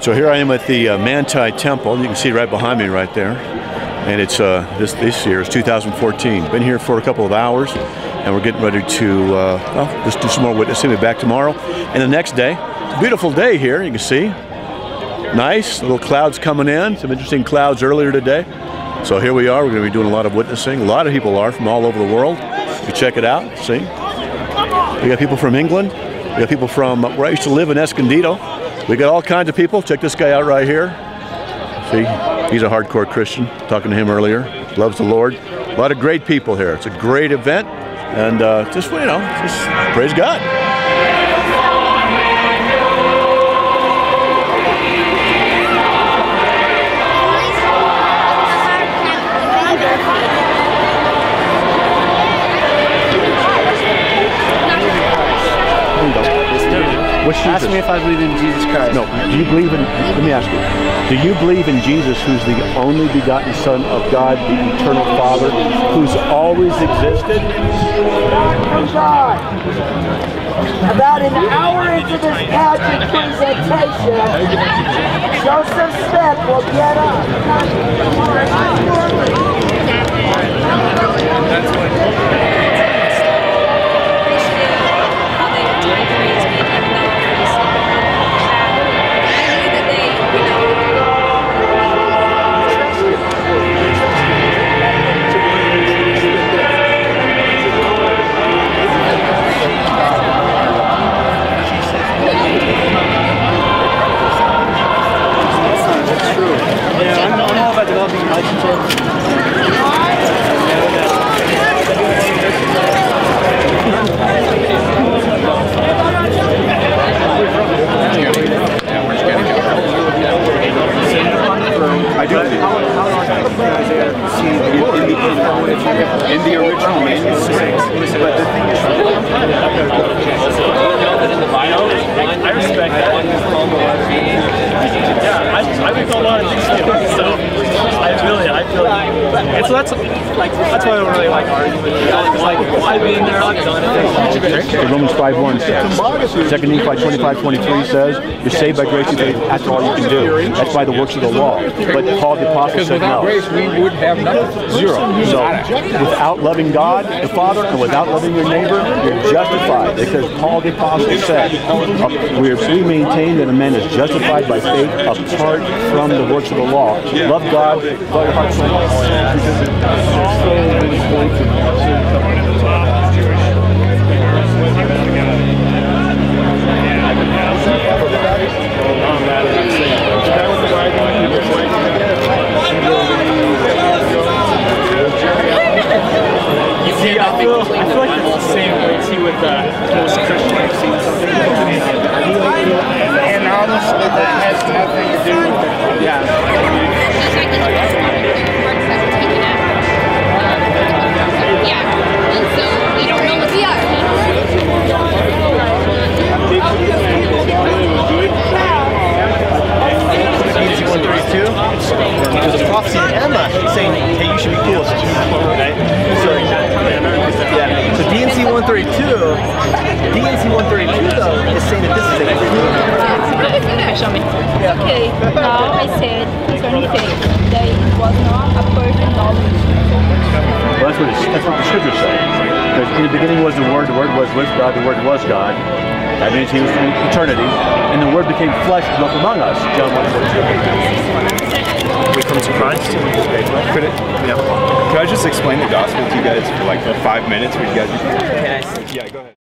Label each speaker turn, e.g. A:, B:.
A: So here I am at the uh, Manti Temple. You can see right behind me right there. And it's uh, this this year is 2014. Been here for a couple of hours, and we're getting ready to uh, well, just do some more witnessing. We'll be back tomorrow, and the next day. Beautiful day here. You can see, nice little clouds coming in. Some interesting clouds earlier today. So here we are. We're going to be doing a lot of witnessing. A lot of people are from all over the world. You check it out. See, we got people from England. We got people from where I used to live in Escondido. We got all kinds of people. Check this guy out right here. See, he's a hardcore Christian. Talking to him earlier. Loves the Lord. A lot of great people here. It's a great event. And uh, just, you know, just praise God. Which
B: Ask
A: Jesus?
B: me if I believe in Jesus Christ.
A: No, do you believe in, let me ask you, do you believe in Jesus who's the only begotten Son of God, the eternal Father, who's always existed?
C: from God. About an hour into this pageant presentation, Joseph Smith will get up.
D: I
E: do. See, in, in, the, in the original manuscript, but the thing is,
F: I respect that. Yeah, I, I think a lot of things too. So I really, I feel like, and so that's like that's why I don't really like with like I've been there, I've done it.
A: Romans 5 1 says, 2 Nephi 25 23 says, You're saved by grace through faith. That's all you can do. That's by the works of the law. But Paul the Apostle said no.
E: we would have nothing.
A: Zero. So without loving God, the Father, and without loving your neighbor, you're justified. Because Paul the Apostle said, we, we maintain that a man is justified by faith apart from the works of the law. Love God, love your heart, soul, and mind.
F: You
B: saying, hey, you should be cool. So, yeah. So D&C 132, D&C 132 though is saying that this is a
G: Show me. Okay, now I said faith that it was not a perfect knowledge.
A: Well, that's what, that's what the scriptures say. Because in the beginning was the Word, the Word was with God, the Word was God. That means He was from eternity. And the Word became flesh and dwelt among us. John 1
F: We come to Christ.
E: Could it? Yeah. Could I just explain the gospel to you guys for like five minutes? Would you guys?
B: Can I
E: Yeah, go ahead.